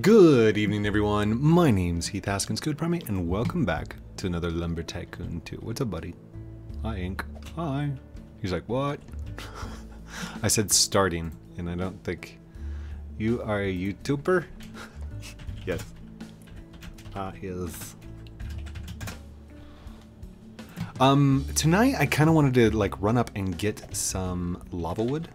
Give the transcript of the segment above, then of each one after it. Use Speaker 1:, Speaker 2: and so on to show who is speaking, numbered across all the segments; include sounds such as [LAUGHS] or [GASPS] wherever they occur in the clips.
Speaker 1: Good evening, everyone. My name's Heath Haskins, CodePrime8, and welcome back to another Lumber Tycoon 2. What's up, buddy? Hi, Ink. Hi. He's like, what? [LAUGHS] I said starting, and I don't think you are a YouTuber. [LAUGHS] yes. Ah, is. Um, tonight I kind of wanted to like run up and get some lava wood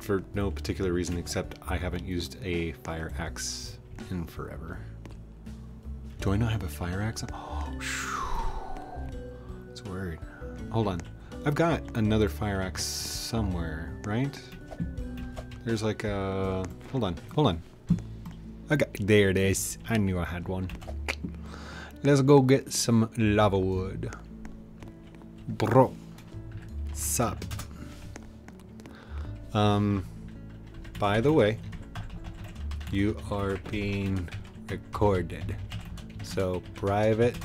Speaker 1: for no particular reason except I haven't used a fire axe in forever. Do I not have a fire axe? Oh, it's weird. Hold on. I've got another fire axe somewhere, right? There's like a. Hold on, hold on. Okay, there it is. I knew I had one. Let's go get some lava wood. Bro. Sup. Um, by the way, you are being recorded. So private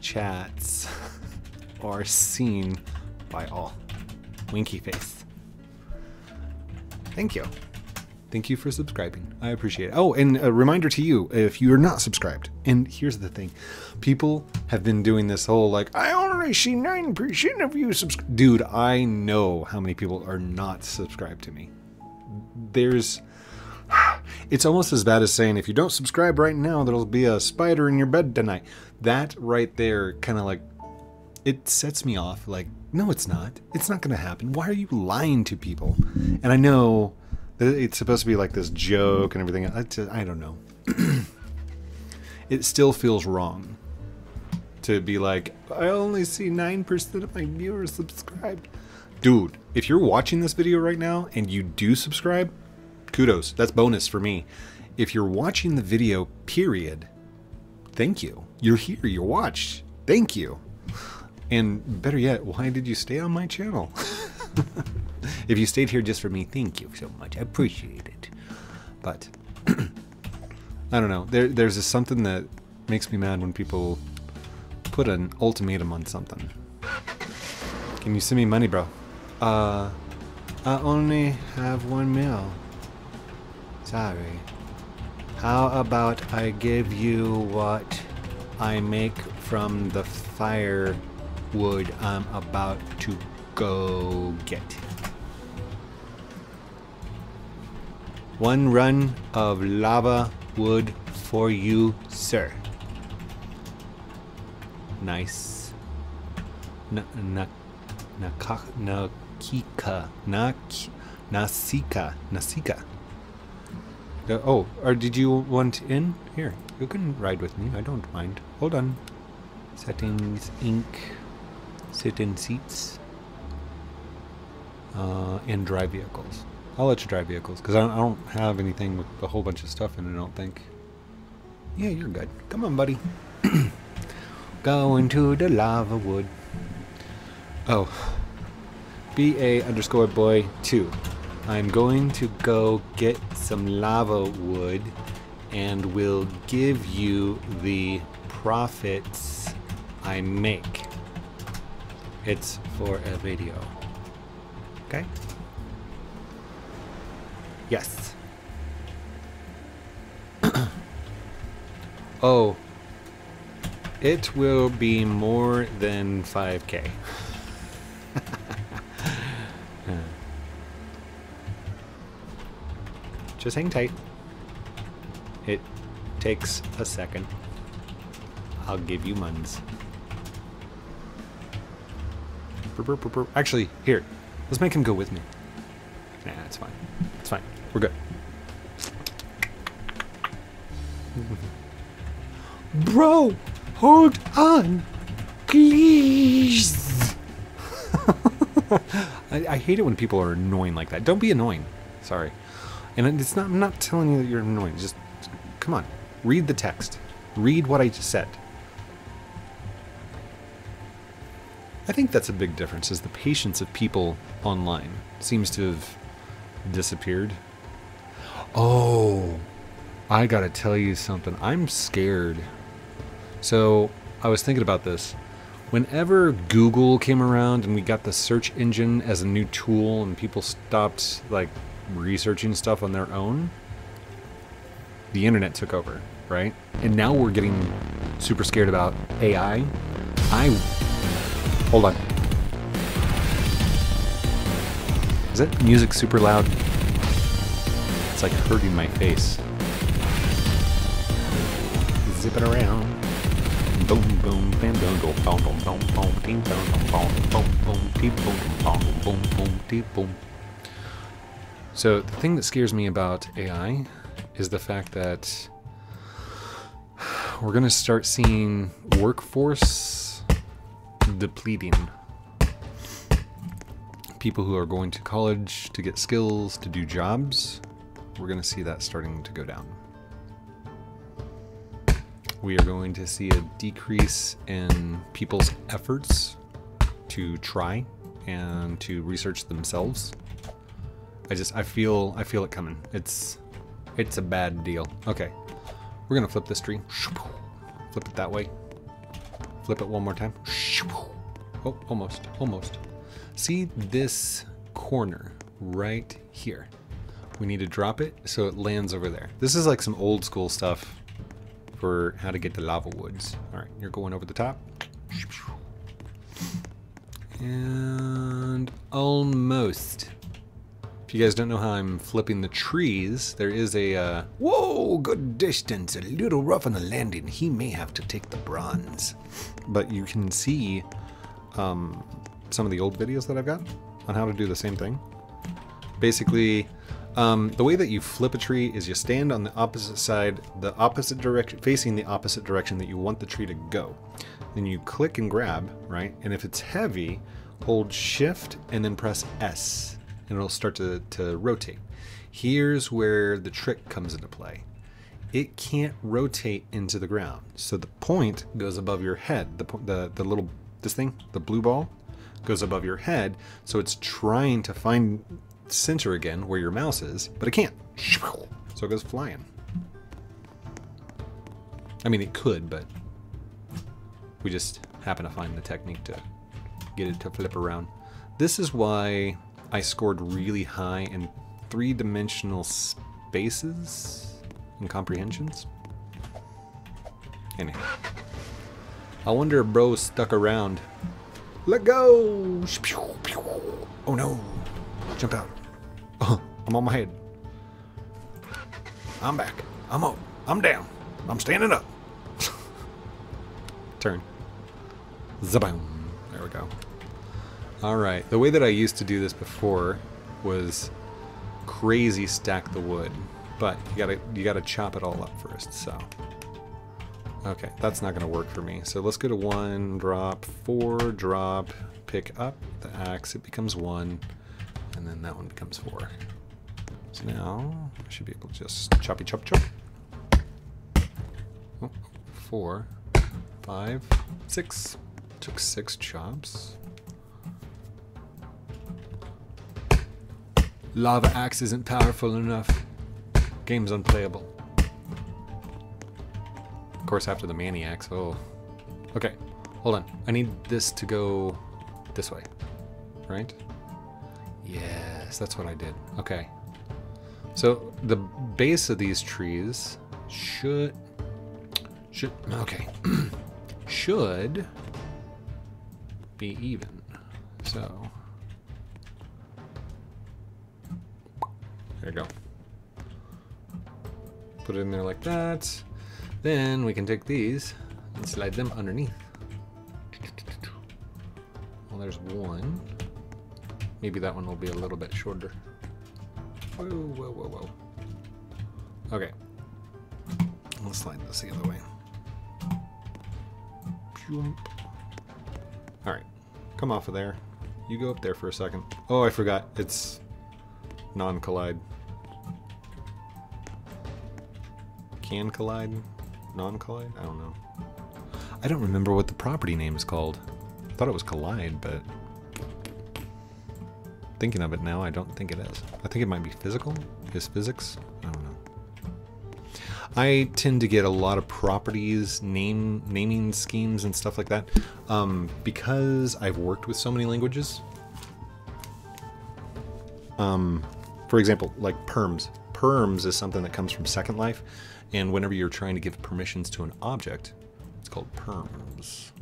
Speaker 1: chats [LAUGHS] are seen by all. Winky face. Thank you. Thank you for subscribing. I appreciate it. Oh, and a reminder to you if you're not subscribed. And here's the thing people have been doing this whole like, I only see 9% of you subscribe. Dude, I know how many people are not subscribed to me. There's. It's almost as bad as saying, if you don't subscribe right now, there'll be a spider in your bed tonight. That right there kind of like. It sets me off. Like, no, it's not. It's not going to happen. Why are you lying to people? And I know it's supposed to be like this joke and everything. I, I don't know. [CLEARS THROAT] it still feels wrong to be like, I only see 9% of my viewers subscribed. Dude, if you're watching this video right now and you do subscribe, kudos. That's bonus for me. If you're watching the video, period, thank you. You're here, you're watched. Thank you. And better yet, why did you stay on my channel? [LAUGHS] [LAUGHS] if you stayed here just for me, thank you so much. I appreciate it. But [CLEARS THROAT] I don't know. There, there's just something that makes me mad when people put an ultimatum on something. Can you send me money, bro? Uh, I only have one meal. Sorry. How about I give you what I make from the firewood I'm about to go get? One run of lava wood for you, sir. Nice. Na, na, naka, nakika, nak, nasika, nasika. Oh, or did you want in? Here, you can ride with me. I don't mind. Hold on. Settings, ink, sit in seats, uh, and drive vehicles. I'll let you drive vehicles because I, I don't have anything with a whole bunch of stuff in it. I don't think. Yeah, you're good. Come on, buddy. [CLEARS THROAT] Going to the lava wood. Oh. BA underscore boy 2. I'm going to go get some lava wood and will give you the profits I make. It's for a video. Okay? Yes. [CLEARS THROAT] oh. It will be more than 5k. [LAUGHS] Just hang tight. It takes a second. I'll give you muns. Actually, here. Let's make him go with me. Nah, it's fine. It's fine. We're good. Bro, hold on. Please. [LAUGHS] I, I, hate it when people are annoying like that. Don't be annoying. Sorry. And it's not I'm not telling you that you're annoying. Just come on. Read the text. Read what I just said. I think that's a big difference is the patience of people online seems to have disappeared. Oh, I gotta tell you something. I'm scared. So I was thinking about this. Whenever Google came around and we got the search engine as a new tool and people stopped like researching stuff on their own, the internet took over, right? And now we're getting super scared about AI. I hold on. Is that music super loud? It's like hurting my face. Zip it around. Boom boom bam boom boom boom boom boom boom ding boom boom boom boom boom boom boom boom dee boom. So the thing that scares me about AI is the fact that we're going to start seeing workforce depleting. People who are going to college to get skills to do jobs, we're going to see that starting to go down. We are going to see a decrease in people's efforts to try and to research themselves. I just I feel I feel it coming. It's it's a bad deal. Okay. We're gonna flip this tree. Flip it that way. Flip it one more time. Oh, almost, almost. See this corner right here. We need to drop it so it lands over there. This is like some old school stuff for how to get to lava woods. All right, you're going over the top. And almost. If you guys don't know how I'm flipping the trees, there is a, uh, whoa, good distance, a little rough on the landing. He may have to take the bronze. But you can see um, some of the old videos that I've got on how to do the same thing. Basically, um, the way that you flip a tree is you stand on the opposite side, the opposite direction, facing the opposite direction that you want the tree to go. Then you click and grab, right? And if it's heavy, hold shift and then press S and it'll start to, to rotate. Here's where the trick comes into play. It can't rotate into the ground. So the point goes above your head. The, the, the little, this thing, the blue ball, goes above your head. So it's trying to find center again where your mouse is, but it can't. So it goes flying. I mean, it could, but we just happen to find the technique to get it to flip around. This is why I scored really high in three-dimensional spaces and comprehensions. Anyhow. I wonder if bro stuck around. Let go! Oh no! Jump out. Oh, I'm on my head. I'm back. I'm up. I'm down. I'm standing up. [LAUGHS] Turn. Zaboom. There we go. Alright, the way that I used to do this before was crazy stack the wood. But you gotta you gotta chop it all up first, so. Okay, that's not gonna work for me. So let's go to one, drop, four, drop, pick up the axe, it becomes one, and then that one becomes four. So now I should be able to just choppy chop chop. Oh, four, five, six. Took six chops. Lava axe isn't powerful enough. Game's unplayable. Of course, after the Maniacs, oh. Okay, hold on. I need this to go this way, right? Yes, that's what I did. Okay. So the base of these trees should, should, okay, [CLEARS THROAT] should be even. So There you go. Put it in there like that. Then we can take these and slide them underneath. Well, there's one. Maybe that one will be a little bit shorter. Whoa, whoa, whoa, whoa. Okay. Let's slide this the other way. Alright. Come off of there. You go up there for a second. Oh, I forgot. It's non-collide. Can collide? Non-collide? I don't know. I don't remember what the property name is called. I thought it was collide, but thinking of it now, I don't think it is. I think it might be physical. Is physics? I don't know. I tend to get a lot of properties, name naming schemes, and stuff like that um, because I've worked with so many languages. Um, for example, like perms. Perms is something that comes from Second Life, And whenever you're trying to give permissions to an object, it's called perms.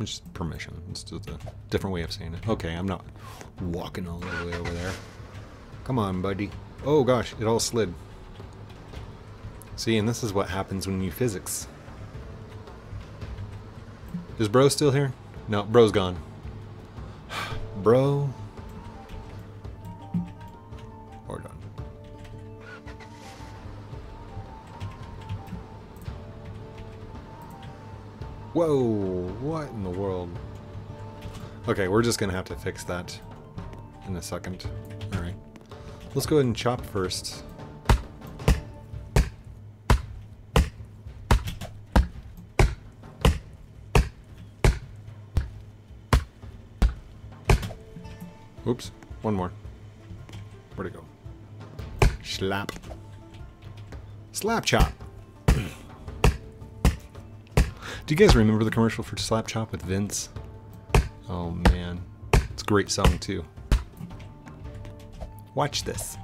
Speaker 1: Which is permission. It's just a different way of saying it. Okay, I'm not walking all the way over there. Come on, buddy. Oh gosh, it all slid. See, and this is what happens when you physics. Is bro still here? No, bro's gone. [SIGHS] bro. Whoa, what in the world? Okay, we're just gonna have to fix that in a second. Alright. Let's go ahead and chop first. Oops, one more. Where'd it go? Slap. Slap chop. You guys remember the commercial for Slap Chop with Vince? Oh man, it's a great song too. Watch this.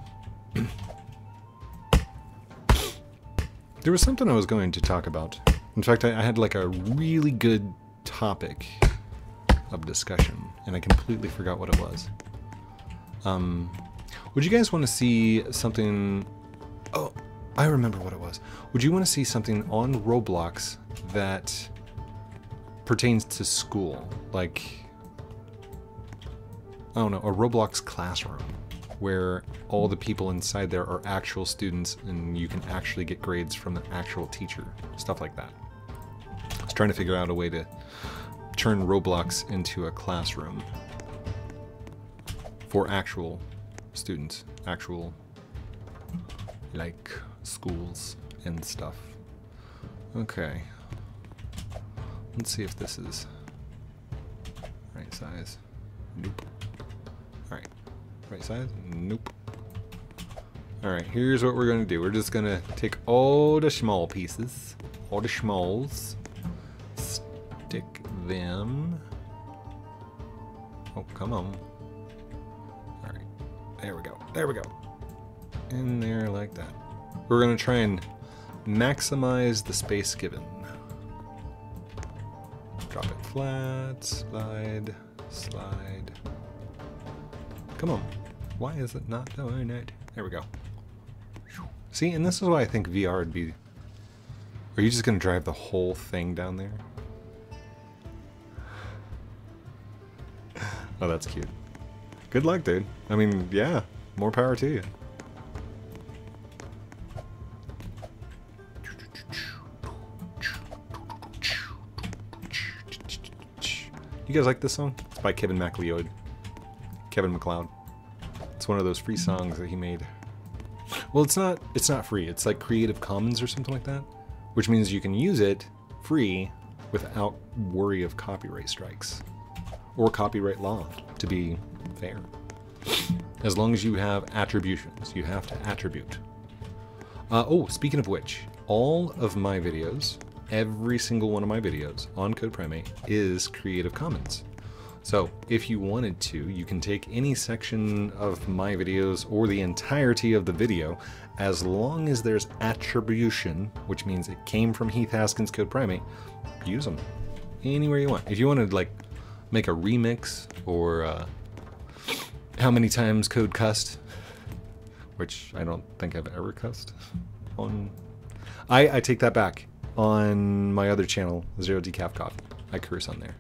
Speaker 1: there was something I was going to talk about. In fact, I, I had like a really good topic of discussion, and I completely forgot what it was. Um, would you guys want to see something? Oh, I remember what it was. Would you want to see something on Roblox that pertains to school, like I don't know, a Roblox classroom where all the people inside there are actual students and you can actually get grades from the actual teacher, stuff like that. I was trying to figure out a way to turn Roblox into a classroom for actual students, actual like schools and stuff. Okay. Let's see if this is right size. Nope. Alright. Right size? Nope. Alright, here's what we're gonna do. We're just gonna take all the small pieces, all the smalls, stick them. Oh, come on. Alright. There we go. There we go. In there like that. We're gonna try and maximize the space given. Flat, slide, slide. Come on. Why is it not doing it? There we go. See, and this is why I think VR would be... Are you just going to drive the whole thing down there? [SIGHS] oh, that's cute. Good luck, dude. I mean, yeah, more power to you. Guys like this song? It's by Kevin MacLeod. Kevin MacLeod. It's one of those free songs that he made. Well, it's not it's not free. It's like Creative Commons or something like that, which means you can use it free without worry of copyright strikes or copyright law, to be fair. As long as you have attributions, you have to attribute. Uh, oh, speaking of which, all of my videos every single one of my videos on CodePrime8 is Creative Commons. So if you wanted to, you can take any section of my videos or the entirety of the video, as long as there's attribution, which means it came from Heath Haskins CodePrime8, use them anywhere you want. If you wanted like make a remix or uh, how many times code cussed, which I don't think I've ever cussed on. I, I take that back on my other channel, Zero Decaf Coffee. I curse on there.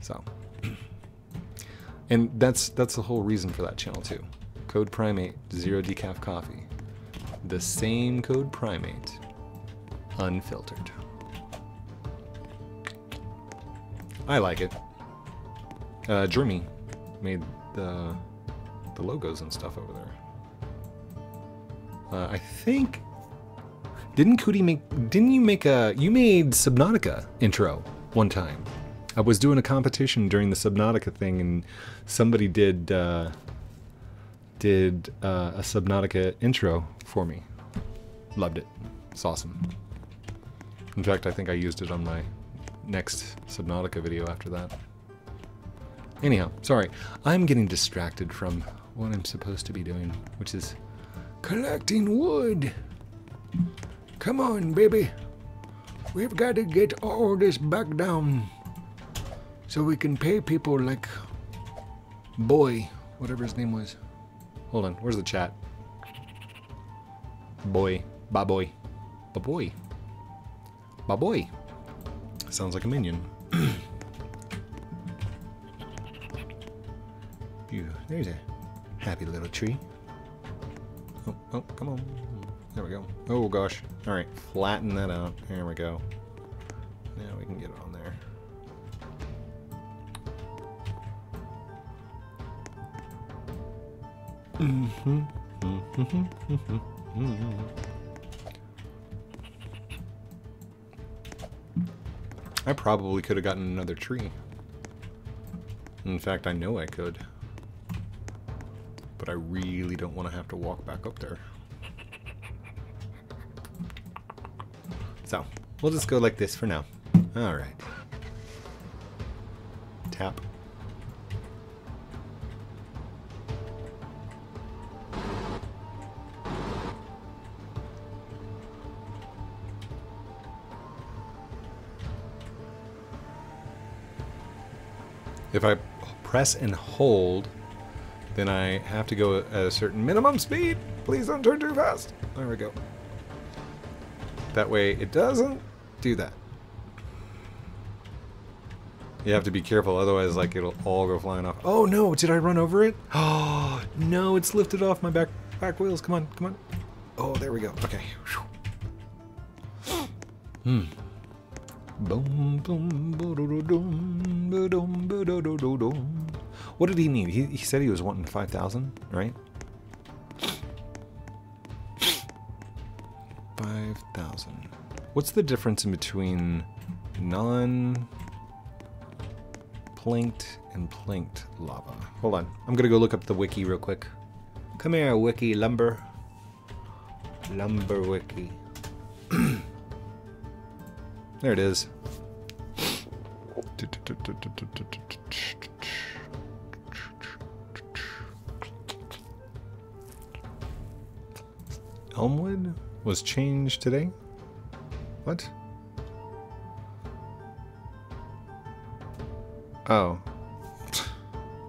Speaker 1: So, [CLEARS THROAT] and that's that's the whole reason for that channel too. Code Prime8 Zero Decaf Coffee, the same Code Prime8, unfiltered. I like it. Uh, Jeremy made the the logos and stuff over there. Uh, I think didn't Cootie make? Didn't you make a? You made Subnautica intro one time. I was doing a competition during the Subnautica thing, and somebody did uh, did uh, a Subnautica intro for me. Loved it. It's awesome. In fact, I think I used it on my next Subnautica video after that. Anyhow, sorry. I'm getting distracted from what I'm supposed to be doing, which is Collecting wood. Come on, baby. We've got to get all this back down so we can pay people like Boy, whatever his name was. Hold on, where's the chat? Boy, ba boy, ba boy, baboy, baboy. Sounds like a minion. Phew, there's a happy little tree. Oh, oh, come on. There we go. Oh gosh. All right, flatten that out. There we go. Now we can get it on there. Mm-hmm. mm-hmm. mm-hmm. mm-hmm. I probably could have gotten another tree. In fact, I know I could. But I really don't want to have to walk back up there. So, we'll just go like this for now. Alright. Tap. If I press and hold, then I have to go at a certain minimum speed. Please don't turn too fast. There we go. That way it doesn't do that. You have to be careful, otherwise like it'll all go flying off. Oh no, did I run over it? Oh [GASPS] no, it's lifted off my back back wheels. Come on, come on. Oh, there we go. Okay. Hmm. Boom, boom, what did he need? He, he said he was wanting 5,000, right? What's the difference in between non planked and planked lava? Hold on. I'm gonna go look up the wiki real quick. Come here, wiki lumber. Lumber wiki. [CLEARS THROAT] there it is. Elmwood was changed today? What? Oh. [LAUGHS]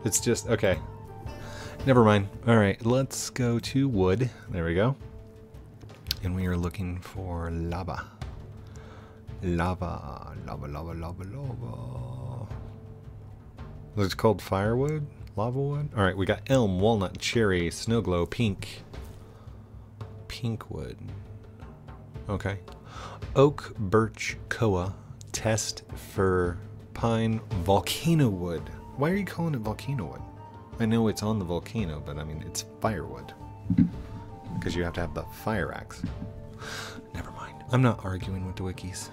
Speaker 1: It's just, okay. Never mind. Alright, let's go to wood. There we go. And we are looking for lava. Lava, lava, lava, lava, lava. It's called firewood? Lava wood? Alright, we got elm, walnut, cherry, snow glow, pink, pink wood. Okay. Oak, birch, koa, test, fir, pine, volcano wood. Why are you calling it volcano wood? I know it's on the volcano, but I mean, it's firewood. Because you have to have the fire axe. Never mind. I'm not arguing with the wikis.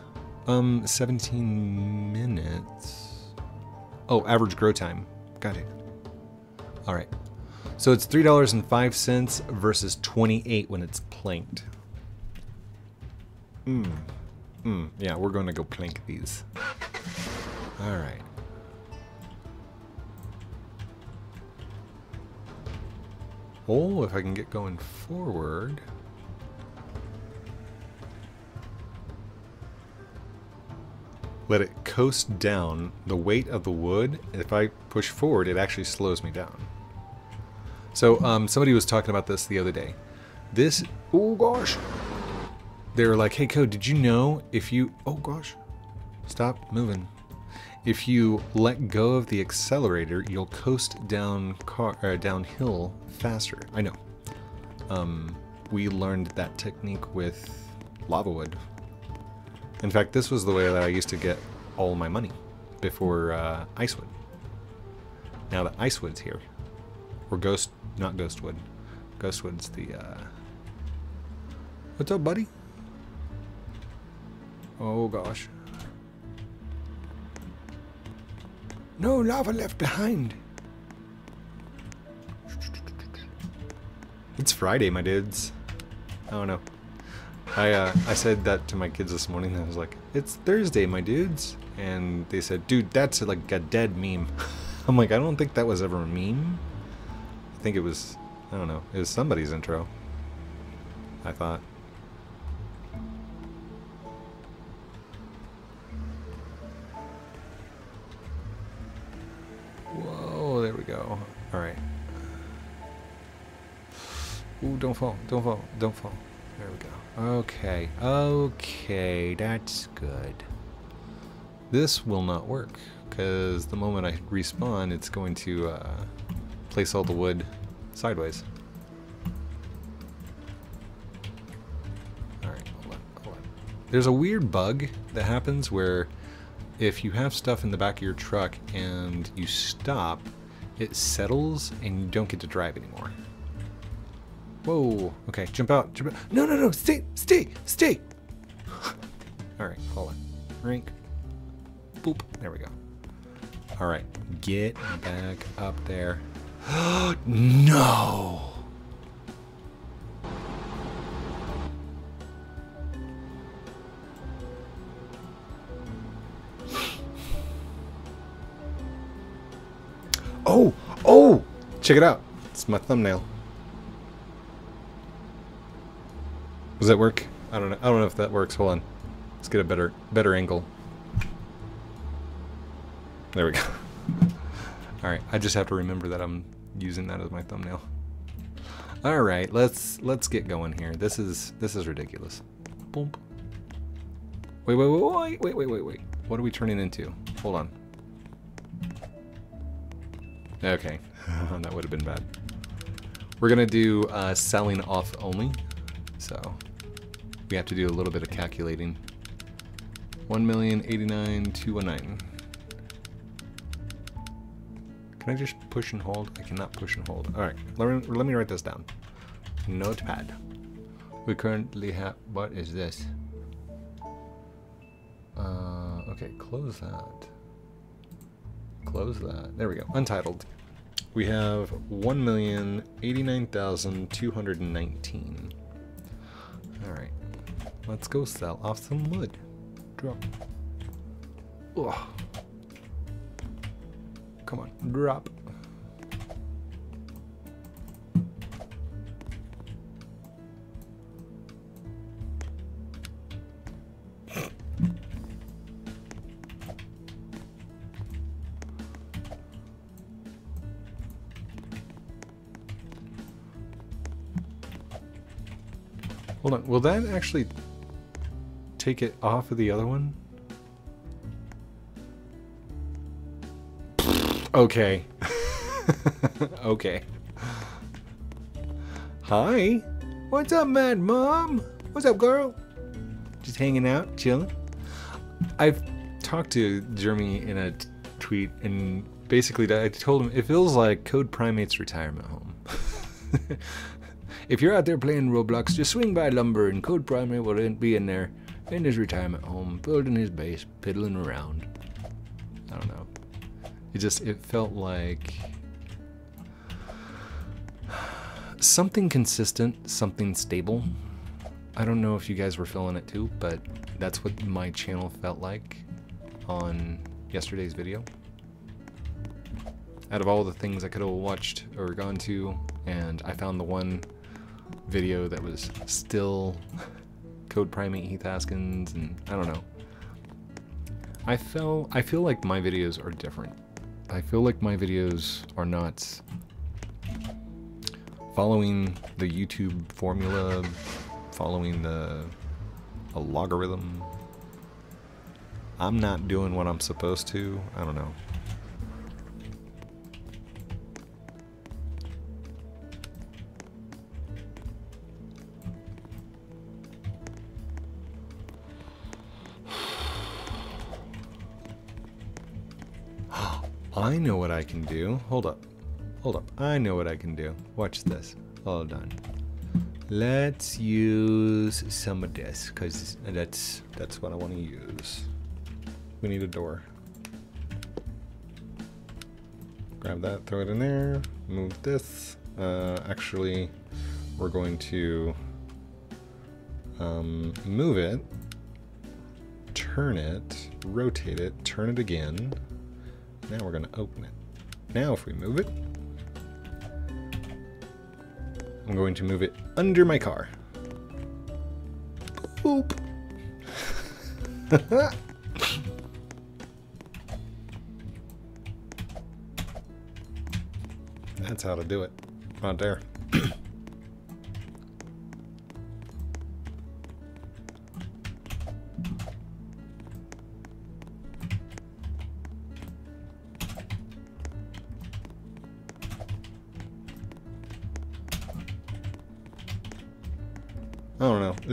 Speaker 1: Um, 17 minutes. Oh, average grow time. Got it. All right. So it's $3.05 versus 28 when it's planked. Hmm. Hmm. Yeah, we're going to go plank these. All right. Oh, if I can get going forward. Let it coast down the weight of the wood. If I push forward, it actually slows me down. So um, somebody was talking about this the other day. This, oh gosh. They were like, hey Code, did you know if you, oh gosh, stop moving. If you let go of the accelerator, you'll coast down car, uh, downhill faster. I know. Um, we learned that technique with lava wood. In fact, this was the way that I used to get all my money before uh, Icewood. Now that Icewood's here, or Ghost not Ghostwood. Ghostwood's the, uh... What's up, buddy? Oh, gosh. No lava left behind. It's Friday, my dudes. I don't know. I, uh, I said that to my kids this morning. And I was like, it's Thursday, my dudes. And they said, dude, that's like a dead meme. [LAUGHS] I'm like, I don't think that was ever a meme. I think it was, I don't know, it was somebody's intro. I thought. Don't fall, don't fall, don't fall. There we go. Okay, okay, that's good. This will not work, because the moment I respawn, it's going to uh, place all the wood sideways. Alright, hold on, hold on. There's a weird bug that happens where if you have stuff in the back of your truck and you stop, it settles and you don't get to drive anymore. Whoa. Okay, jump out. Jump out. No, no, no. Stay, stay, stay. [LAUGHS] All right, hold on. Rink. Boop. There we go. All right, get back up there. [GASPS] no. Oh, oh, check it out. It's my thumbnail. Does that work? I don't know. I don't know if that works. Hold on. Let's get a better better angle. There we go. [LAUGHS] All right. I just have to remember that I'm using that as my thumbnail. All right. Let's let's get going here. This is this is ridiculous. Boom. Wait, wait, wait, wait, wait, wait, wait. What are we turning into? Hold on. Okay. [LAUGHS] that would have been bad. We're gonna do uh, selling off only. So we have to do a little bit of calculating. 1,089,219. Can I just push and hold? I cannot push and hold. Alright, let me, let me write this down. Notepad. We currently have... What is this? Uh, okay, close that. Close that. There we go. Untitled. We have 1,089,219. Alright. Let's go sell off some wood. Drop. Ugh. Come on, drop. Hold on, will that actually take it off of the other one? Okay. [LAUGHS] okay. Hi. What's up, Mad Mom? What's up, girl? Just hanging out, chilling. I've talked to Jeremy in a tweet, and basically I told him it feels like CodePrime8's retirement home. [LAUGHS] if you're out there playing Roblox, just swing by Lumber, and CodePrime8 will be in there in his retirement home, building his base, piddling around. I don't know. It just it felt like something consistent, something stable. I don't know if you guys were feeling it too, but that's what my channel felt like on yesterday's video. Out of all the things I could have watched or gone to, and I found the one video that was still [LAUGHS] CodePrime8 Heath Haskins, and I don't know. I feel I feel like my videos are different. I feel like my videos are not following the YouTube formula, following the a logarithm. I'm not doing what I'm supposed to. I don't know. I know what I can do. Hold up. Hold up. I know what I can do. Watch this. All done. Let's use some of this because that's that's what I want to use. We need a door. Grab that, throw it in there, move this. Uh, actually, we're going to um, move it, turn it, rotate it, turn it again, now we're going to open it. Now if we move it, I'm going to move it under my car. Boop. [LAUGHS] That's how to do it. Right there.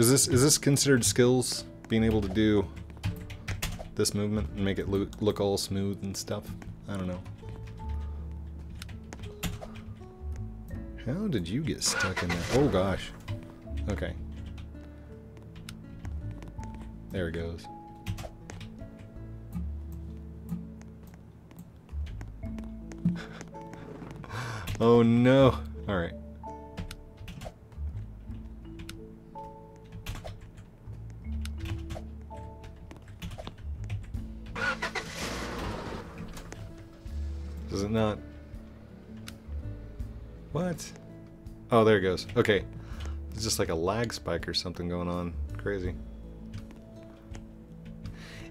Speaker 1: Is this is this considered skills? Being able to do this movement and make it look, look all smooth and stuff? I don't know. How did you get stuck in there? Oh gosh. Okay. There it goes. [LAUGHS] oh no. Alright. Oh, there it goes. Okay. It's just like a lag spike or something going on. Crazy.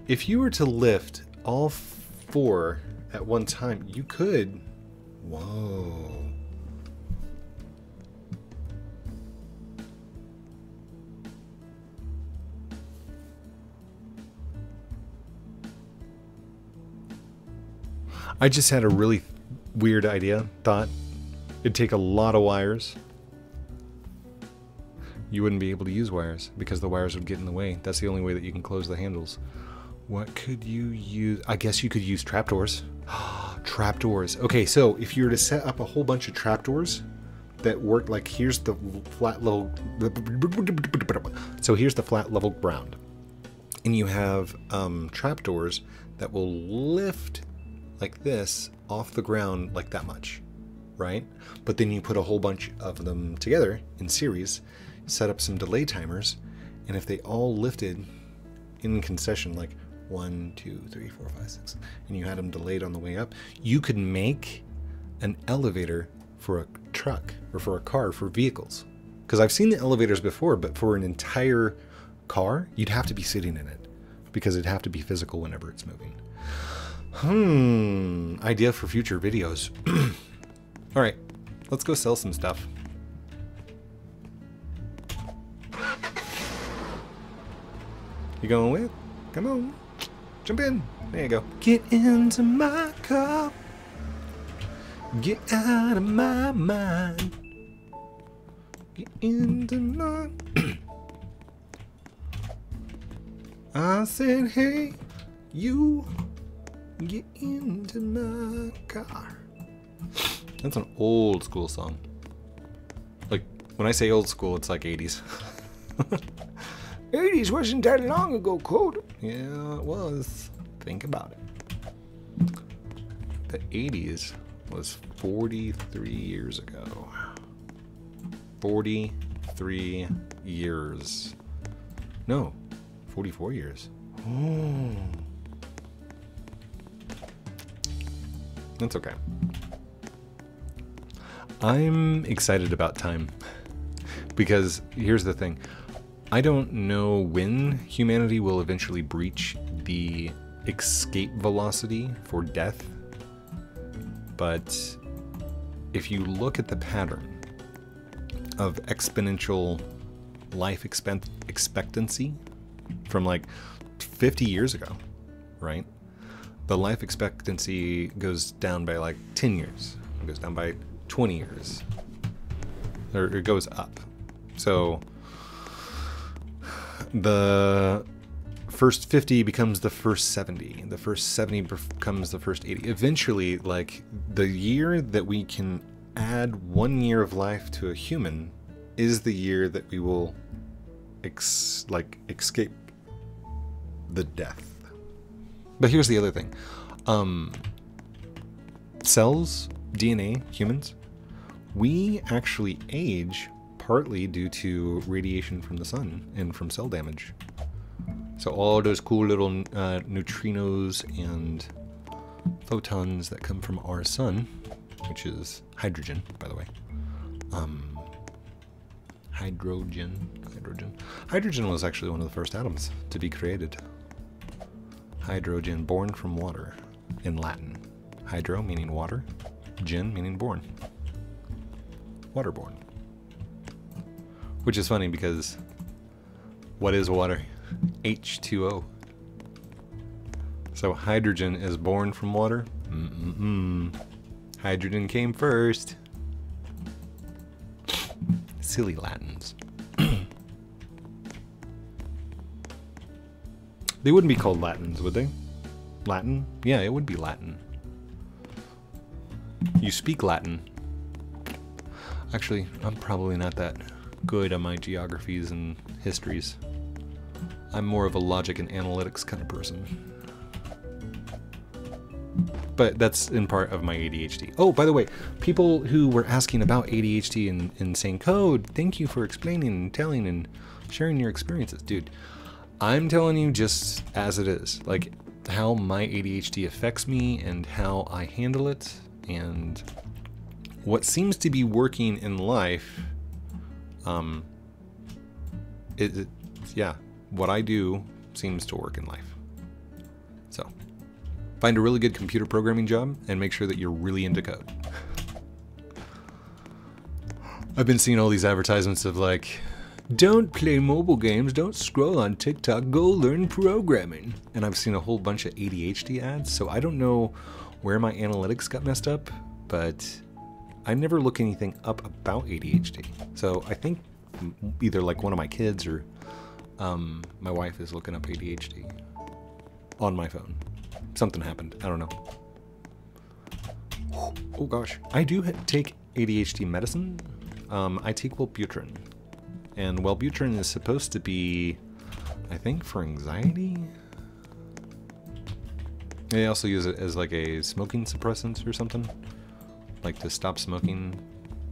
Speaker 1: If you were to lift all four at one time, you could. Whoa. I just had a really weird idea, thought it'd take a lot of wires. You wouldn't be able to use wires because the wires would get in the way. That's the only way that you can close the handles. What could you use? I guess you could use trapdoors. [GASPS] trapdoors. Okay, so if you were to set up a whole bunch of trapdoors that work like here's the flat level so here's the flat level ground and you have um, trapdoors that will lift like this off the ground like that much, right? But then you put a whole bunch of them together in series, set up some delay timers, and if they all lifted in concession, like one, two, three, four, five, six, and you had them delayed on the way up, you could make an elevator for a truck or for a car for vehicles. Because I've seen the elevators before, but for an entire car, you'd have to be sitting in it because it'd have to be physical whenever it's moving. Hmm, idea for future videos. [CLEARS THROAT] All right, let's go sell some stuff. You going with? Come on, jump in. There you go. Get into my car. Get out of my mind. Get into my. [CLEARS THROAT] I said, hey, you get into my car. That's an old school song. Like, when I say old school, it's like 80s. [LAUGHS] 80s wasn't that long ago, Code. Yeah, it was. Think about it. The 80s was 43 years ago. 43 years. No, 44 years. Oh. That's okay. I'm excited about time. [LAUGHS] Because here's the thing I don't know when humanity will eventually breach the escape velocity for death, but if you look at the pattern of exponential life expectancy from like 50 years ago, right? the life expectancy goes down by like 10 years. It goes down by 20 years. Or it goes up. So the first 50 becomes the first 70. The first 70 becomes the first 80. Eventually, like the year that we can add one year of life to a human is the year that we will ex- like escape the death but here's the other thing. Um, cells, DNA, humans, we actually age partly due to radiation from the sun and from cell damage. So all those cool little uh, neutrinos and photons that come from our sun, which is hydrogen, by the way. Um, Hydrogen. Hydrogen. Hydrogen was actually one of the first atoms to be created. Hydrogen, born from water, in Latin. Hydro meaning water, gen meaning born. Waterborne. Which is funny because what is water? H2O. So hydrogen is born from water? Mm-mm-mm. Hydrogen came first. Silly Latins. [CLEARS THROAT] they wouldn't be called Latins, would they? Latin? Yeah, it would be Latin. You speak Latin. Actually, I'm probably not that good on my geographies and histories. I'm more of a logic and analytics kind of person. But that's in part of my ADHD. Oh, by the way, people who were asking about ADHD and, saying code, thank you for explaining and telling and sharing your experiences. Dude, I'm telling you just as it is. Like how my ADHD affects me and how I handle it and what seems to be working in life um it, it yeah what i do seems to work in life. So find a really good computer programming job and make sure that you're really into code. I've been seeing all these advertisements of like don't play mobile games don't scroll on tiktok go learn programming. And i've seen a whole bunch of adhd ads so i don't know where my analytics got messed up but I never look anything up about ADHD. So I think either like one of my kids or um, my wife is looking up ADHD on my phone. Something happened. I don't know. Oh gosh, I do take ADHD medicine. Um, I take Wellbutrin, and Wellbutrin is supposed to be, I think, for anxiety. They also use it as like a smoking suppressant or something like to stop smoking,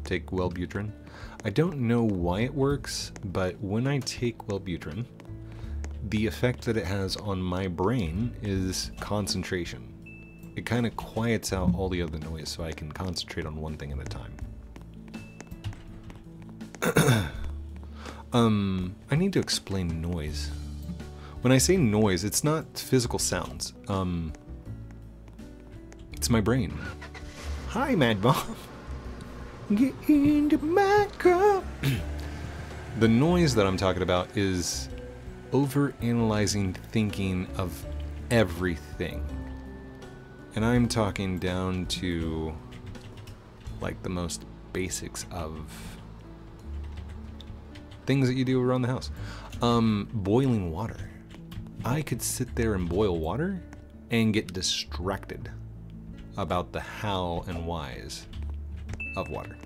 Speaker 1: take Wellbutrin. I don't know why it works, but when I take Wellbutrin, the effect that it has on my brain is concentration. It kind of quiets out all the other noise so I can concentrate on one thing at a time. [COUGHS] um, I need to explain noise. When I say noise, it's not physical sounds. Um, it's my brain. Hi, Mad Mom. Get into my cup. [CLEARS THROAT] the noise that I'm talking about is over analyzing thinking of everything. And I'm talking down to like the most basics of things that you do around the house. Um, boiling water. I could sit there and boil water and get distracted about the how and whys of water.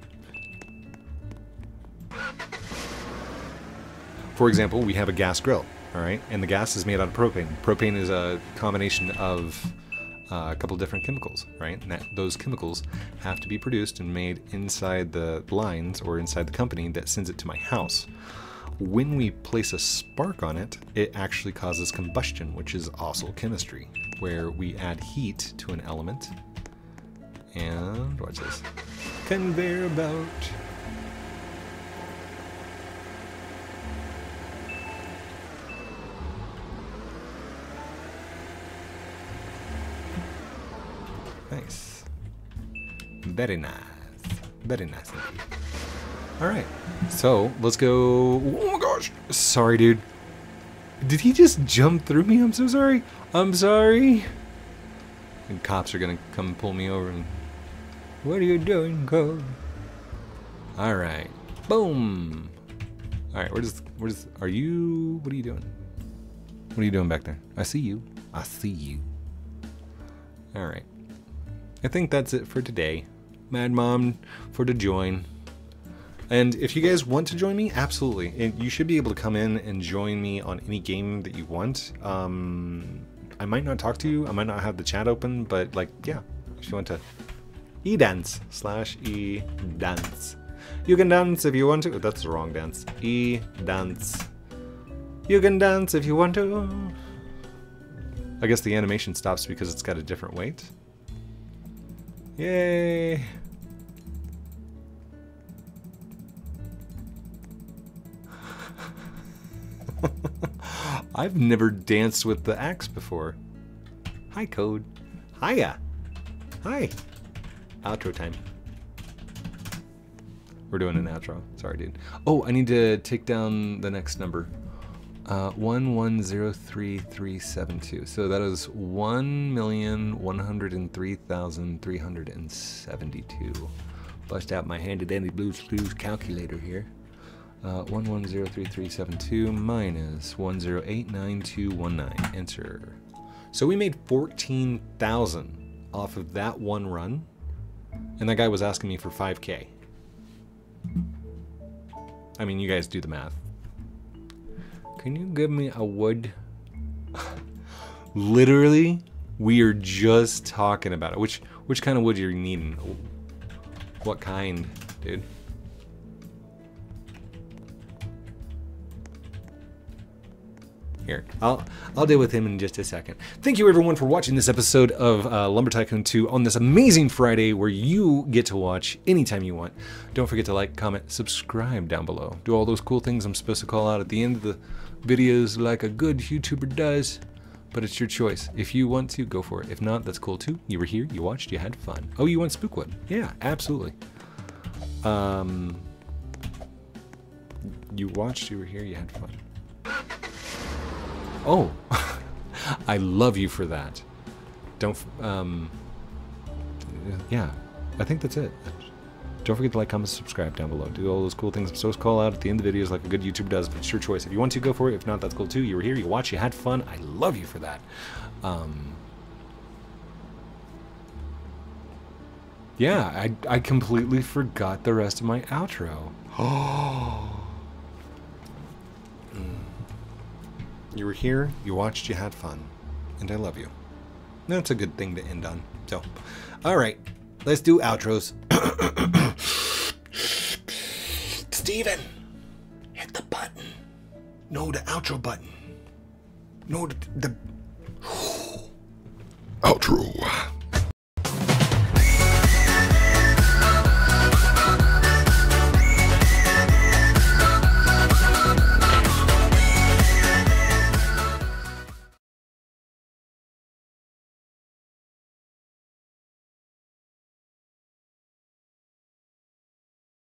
Speaker 1: For example, we have a gas grill, all right, and the gas is made out of propane. Propane is a combination of uh, a couple different chemicals, right? And that, those chemicals have to be produced and made inside the lines or inside the company that sends it to my house. When we place a spark on it, it actually causes combustion, which is also chemistry, where we add heat to an element and watch this. Conveyor belt. Nice. Very nice. Very nice indeed. Alright. So, let's go... Oh my gosh! Sorry, dude. Did he just jump through me? I'm so sorry. I'm sorry. And cops are gonna come pull me over and what are you doing, code? Alright. Boom! Alright, where's where's are you what are you doing? What are you doing back there? I see you. I see you. Alright. I think that's it for today. Mad Mom for to join. And if you guys want to join me, absolutely. And you should be able to come in and join me on any game that you want. Um, I might not talk to you. I might not have the chat open, but like, yeah, if you want to E dance slash e dance. You can dance if you want to. Oh, that's the wrong dance. E dance. You can dance if you want to. I guess the animation stops because it's got a different weight. Yay! [LAUGHS] I've never danced with the axe before. Hi, Code. Hiya. Hi. Outro time. We're doing an outro. Sorry, dude. Oh, I need to take down the next number. Uh, 1103372. So that is 1,103,372. Bust out my handy dandy Blue's Clues calculator here. Uh, 1103372 minus 1089219. Enter. So we made 14,000 off of that one run. And that guy was asking me for 5k. I mean, you guys do the math. Can you give me a wood? [LAUGHS] Literally, we are just talking about it. Which which kind of wood you're needing? What kind, dude? Here, I'll I'll deal with him in just a second. Thank you everyone for watching this episode of uh, Lumber Tycoon 2 on this amazing Friday where you get to watch anytime you want. Don't forget to like, comment, subscribe down below. Do all those cool things I'm supposed to call out at the end of the videos like a good YouTuber does. But it's your choice. If you want to, go for it. If not, that's cool too. You were here, you watched, you had fun. Oh, you want Spookwood? Yeah, absolutely. Um, you watched, you were here, you had fun. Oh, [LAUGHS] I love you for that. Don't, um, yeah, I think that's it. Don't forget to like, comment, subscribe down below. Do all those cool things I'm supposed to call out at the end of the videos like a good YouTuber does, but it's your choice. If you want to, go for it. If not, that's cool too. You were here, you watched, you had fun. I love you for that. Um, yeah, I, I completely forgot the rest of my outro. [GASPS] [GASPS] Oh. You were here, you watched, you had fun. And I love you. That's a good thing to end on. So, alright, let's do outros. [COUGHS] Steven, hit the button. No, the outro button. No, the. the... [SIGHS]
Speaker 2: Outro.